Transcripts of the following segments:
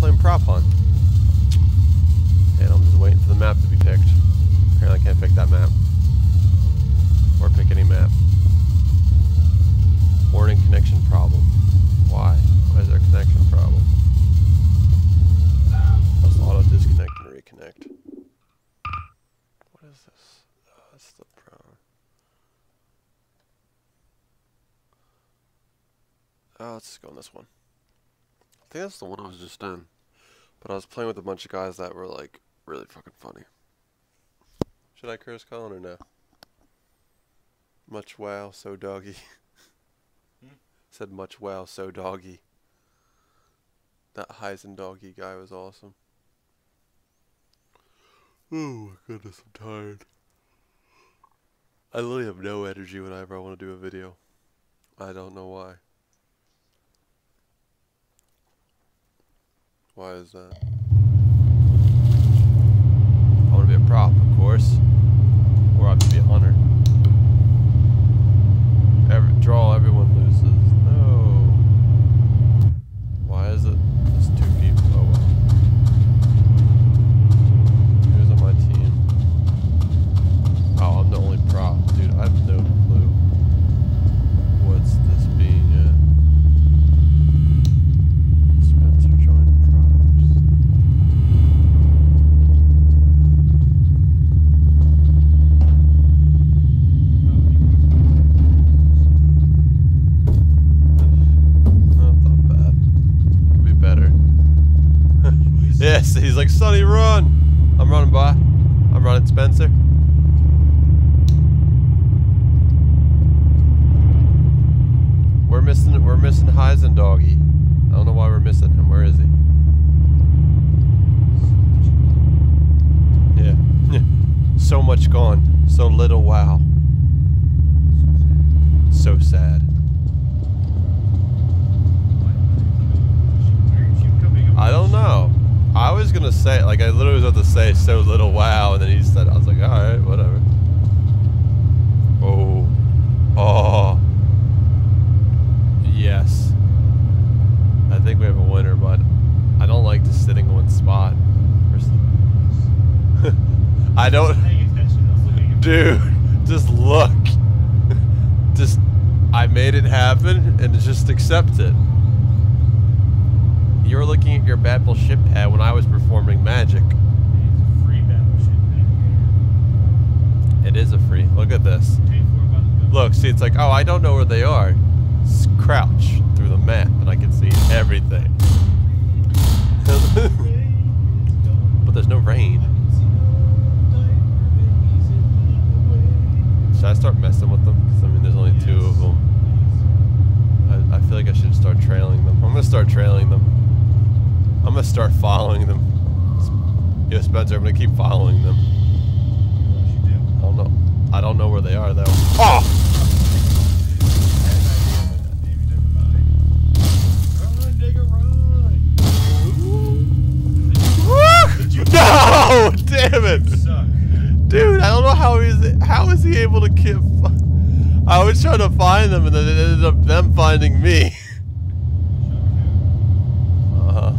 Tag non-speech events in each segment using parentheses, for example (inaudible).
playing prop hunt. And I'm just waiting for the map to be picked. Apparently I can't pick that map. Or pick any map. Warning connection problem. Why? Why is there a connection problem? Let's auto disconnect and reconnect. What is this? Oh, that's the problem. Oh, let's just go on this one. I think that's the one I was just in. But I was playing with a bunch of guys that were like really fucking funny. Should I curse Colin or no? Much wow, so doggy. Hmm? Said much wow, so doggy. That Heisen doggy guy was awesome. Oh my goodness, I'm tired. I literally have no energy whenever I want to do a video. I don't know why. Why is that? I want to be a prop, of course. Or I have to be a hunter. Every, draw, everyone loses. No. Why is it just two people? Oh well. Who's on my team? Oh, I'm the only prop. Dude, I have no clue. What's this being at? Spencer joined props. Not that bad. Could be better. yes, he's like, Sonny, run! I'm running by. I'm running, Spencer. We're We're missing Heisen doggy. I don't know why we're missing him. Where is he? Yeah. (laughs) so much gone. So little. Wow. So sad. I don't know. I was gonna say like I literally was about to say so little. Wow, and then he said I was like, all right, whatever. Oh. Oh. Yes. I think we have a winner, but I don't like just sitting in one spot. (laughs) I don't. Dude, (laughs) just look. (laughs) just, I made it happen and just accept it. You were looking at your battleship pad when I was performing magic. It is a free. Look at this. Look, see, it's like, oh, I don't know where they are. Crouch through the map, and I can see everything. (laughs) but there's no rain. Should I start messing with them? Because, I mean, there's only two of them. I, I feel like I should start trailing them. I'm to start trailing them. I'm to start following them. Yo, Spencer, I'm to keep following them. I don't know. I don't know where they are, though. Oh! Damn it! Dude, I don't know how he's how is he able to keep I was trying to find them and then it ended up them finding me. Uh-huh.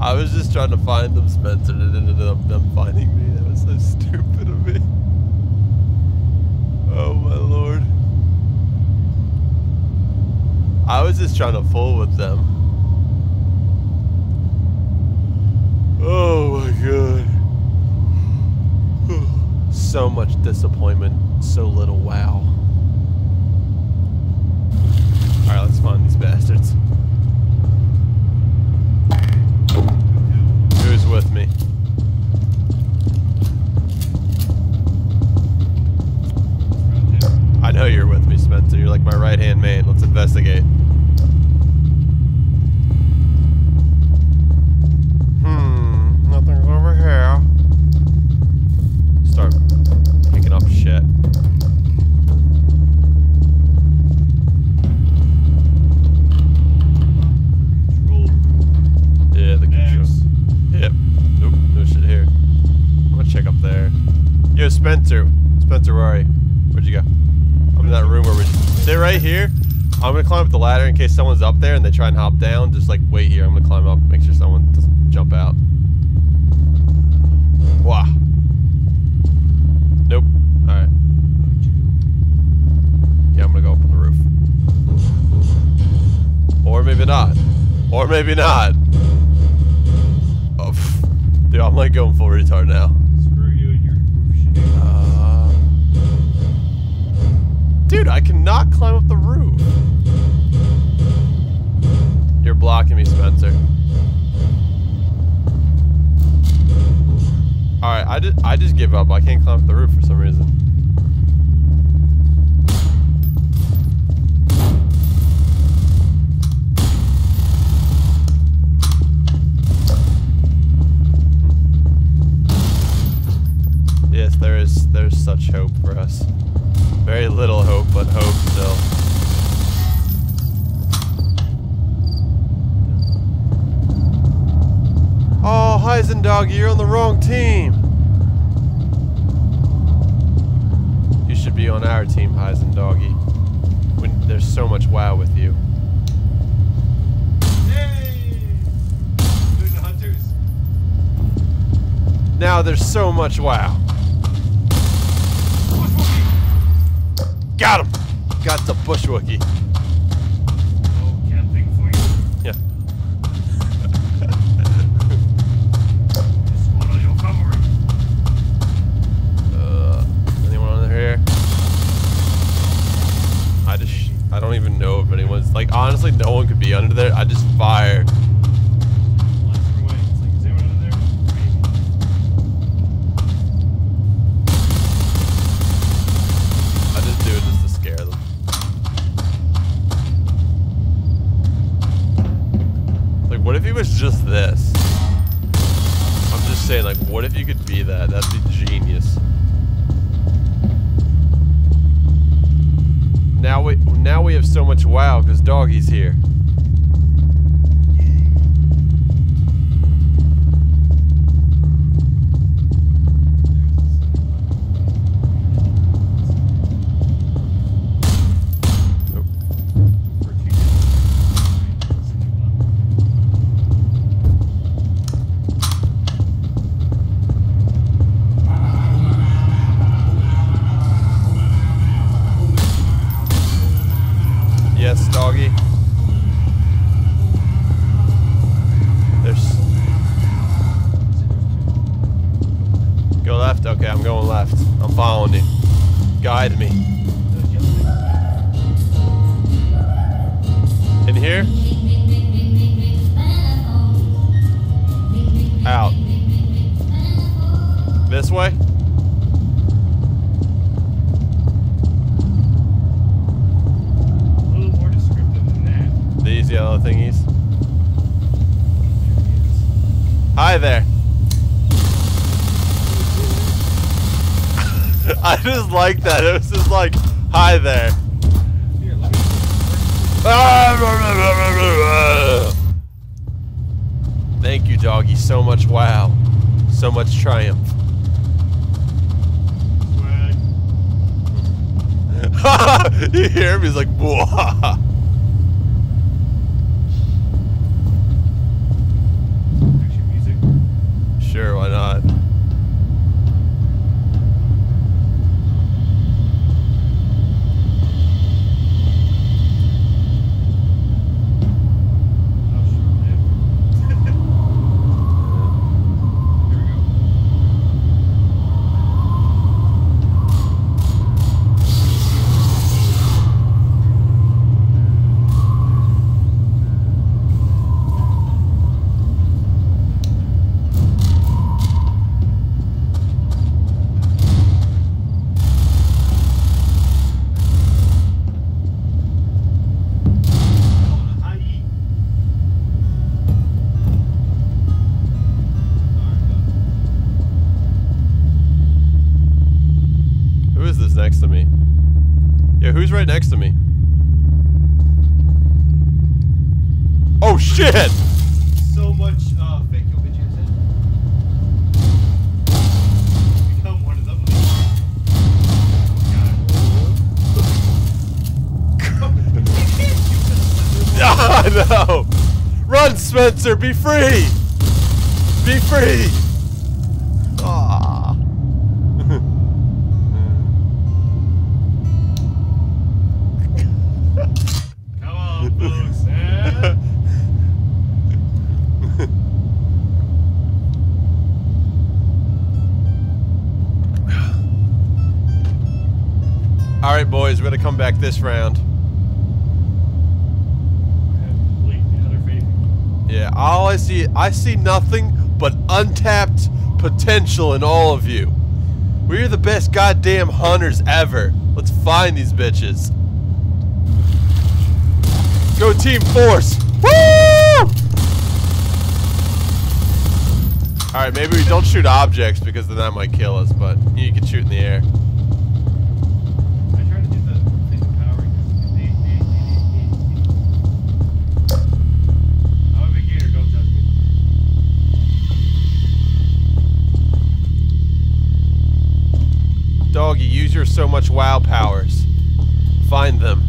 I was just trying to find them, Spencer, and it ended up them finding me. That was so stupid of me. Oh my lord. I was just trying to fool with them. Oh my god. So much disappointment, so little wow. Alright, let's find these bastards. Who's with me? I know you're with me, Spencer. You're like my right hand man. Let's investigate. Gonna climb up the ladder in case someone's up there and they try and hop down. Just like wait here. I'm gonna climb up, make sure someone doesn't jump out. Wow. Nope. All right. Yeah, I'm gonna go up on the roof. Or maybe not. Or maybe not. Oh, pff. dude, I'm like going full retard now. Screw you and your roof shit. Uh, dude, I cannot climb up the roof. Blocking me, Spencer. Alright, I just, I just give up. I can't climb the roof for some reason. Yes, there is there's such hope for us. Very little hope, but hope still. Heisendog, you're on the wrong team. You should be on our team, Heisendoggy. When there's so much wow with you. Hey! Doing the hunters. Now there's so much wow. Bush Got him! Got the bush under there. I just fire. What if he was just this? I'm just saying, like, what if you could be that? That'd be genius. Now we now we have so much wow because doggy's here. Me. (laughs) I just like that. It was just like, hi there. (laughs) Thank you, doggy. So much wow. So much triumph. (laughs) You hear him? He's like. Action. Sure, why not? Yeah, who's right next to me? Oh shit! So much uh, fake bitch. Become one of them. Got it. (laughs) I know. Run, Spencer. Be free. Be free. Right, boys. We're gonna come back this round. Yeah. All I see, I see nothing but untapped potential in all of you. We're the best goddamn hunters ever. Let's find these bitches. Go Team Force! Woo! Alright, maybe we don't shoot objects because then that might kill us, but you can shoot in the air. Doggy, use your so much wow powers. Find them.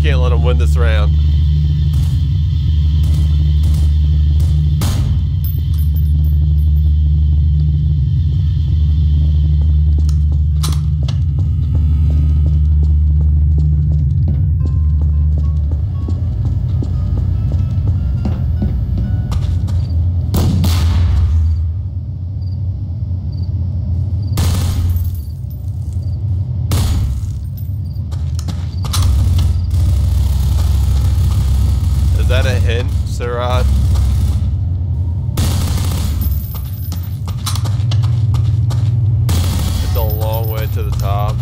Can't let him win this round. Hint, Sirad? Uh, it's a long way to the top.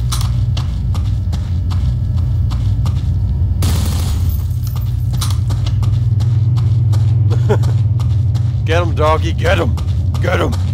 (laughs) get him, doggy, get him! Get him!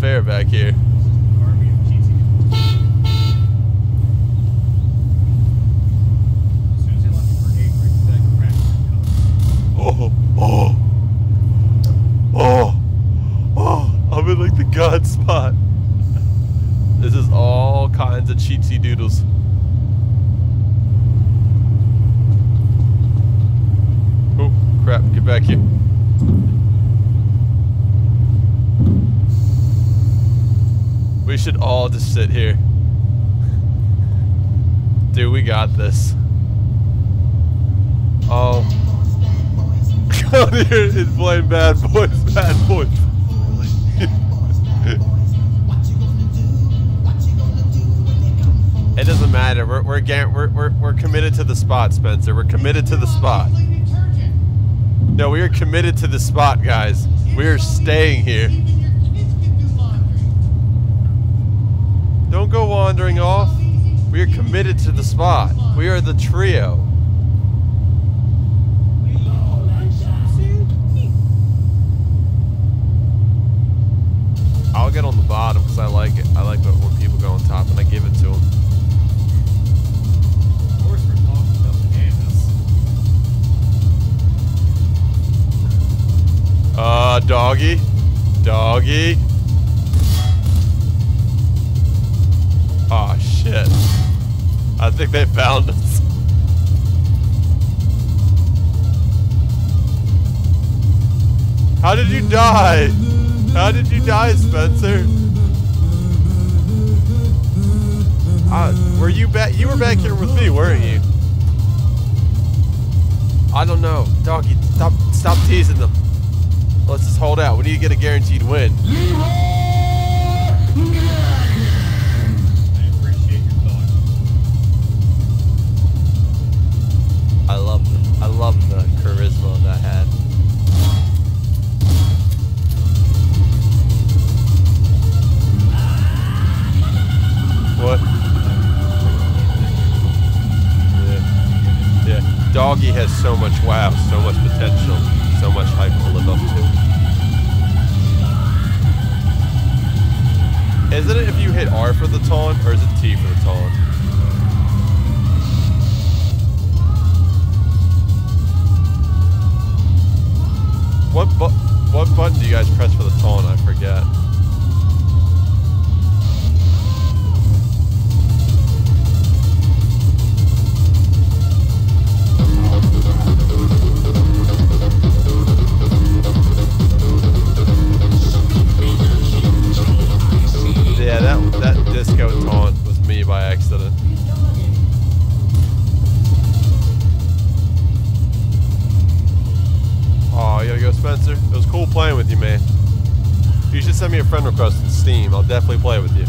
Cracked their colors. Oh, oh, oh, oh, I'm in like the god spot. This is all kinds of cheatsy doodles. Oh, crap, get back here. We should all just sit here. Dude, we got this. Oh. (laughs) Out here is playing bad boys, bad boys. (laughs) it doesn't matter. We're we're, we're we're we're committed to the spot, Spencer. We're committed to the spot. No, we are committed to the spot, guys. We are staying here. Don't go wandering off. We are committed to the spot. We are the trio. I'll get on the bottom because I like it. I like it when people go on top and I give it to them. Of course, we're talking about bananas. Uh, doggy. Doggy. Shit. I think they found us. How did you die? How did you die, Spencer? Uh, were you back? You were back here with me, weren't you? I don't know. Doggy, stop stop teasing them. Let's just hold out. We need to get a guaranteed win. Had. What? Yeah. Yeah. Doggy has so much wow, so much potential, so much hype to live up to. Isn't it if you hit R for the taunt, or is it T for the taunt? What bu what button do you guys press for the tone? I forget. Yeah, that that disco taunt was me by accident. Oh, you gotta go, Spencer. It was cool playing with you, man. You should send me a friend request in Steam. I'll definitely play with you.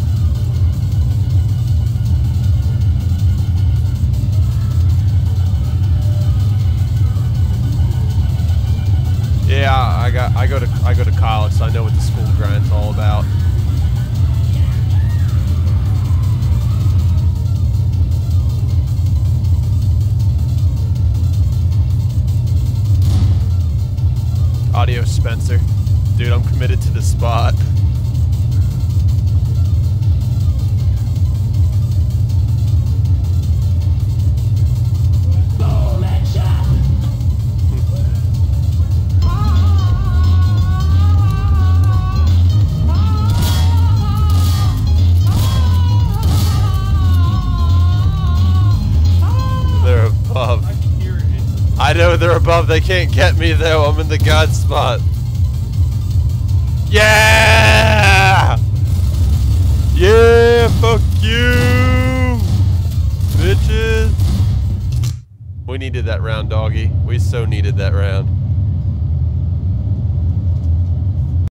Yeah, I got I go to I go to college, so I know what the school grind's all about. Audio Spencer. Dude, I'm committed to the spot. They're above. They can't get me though. I'm in the god spot. Yeah! Yeah! Fuck you! Bitches! We needed that round, doggy. We so needed that round.